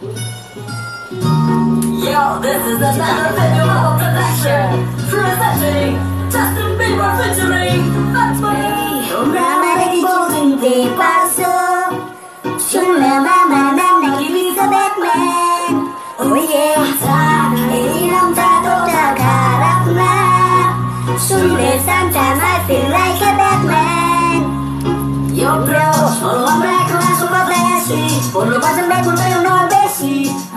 Yo, this is another video of production. Presenting Justin Bieber featuring Fat Bunny. Romantic golden paso. Shula mama mama give me the Batman. Oh yeah, ta ilam ta to ta karakma. Shula sometimes I feel like a Batman. Yo bro, follow my class, follow my class, follow my class, follow my class.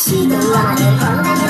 see the light.